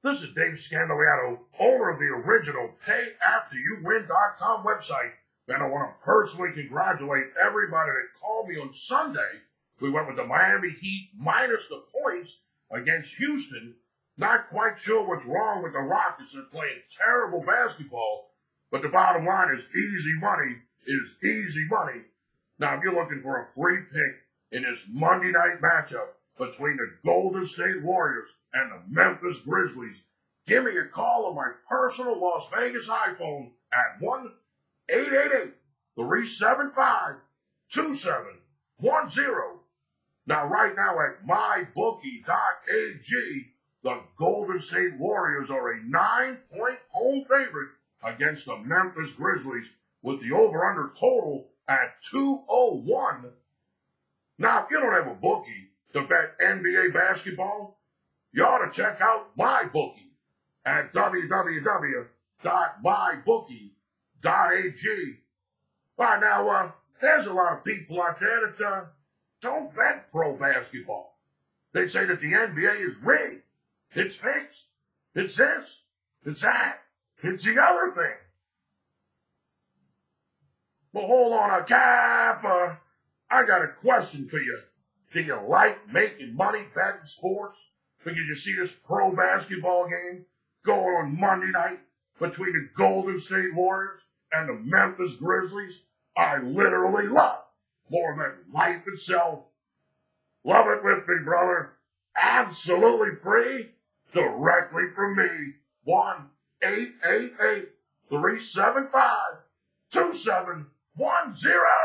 This is Dave Scandaliato, owner of the original PayAfterYouWin.com website, and I want to personally congratulate everybody that called me on Sunday. We went with the Miami Heat minus the points against Houston. Not quite sure what's wrong with the Rockets. They're playing terrible basketball, but the bottom line is easy money is easy money. Now, if you're looking for a free pick in this Monday night matchup between the Golden State Warriors and the Memphis Grizzlies, give me a call on my personal Las Vegas iPhone at 1 888 375 2710. Now, right now at mybookie.ag, the Golden State Warriors are a nine point home favorite against the Memphis Grizzlies with the over under total at 201. Now, if you don't have a bookie to bet NBA basketball, you ought to check out my bookie at www.mybookie.ag. Right now, uh, there's a lot of people out there that uh, don't bet pro basketball. They say that the NBA is rigged. It's fixed. It's this. It's that. It's the other thing. Well, hold on a cap. Uh, I got a question for you. Do you like making money betting sports? Because you see this pro basketball game going on Monday night between the Golden State Warriors and the Memphis Grizzlies. I literally love more than life itself. Love it with me, brother. Absolutely free directly from me. 1 888 375 2710.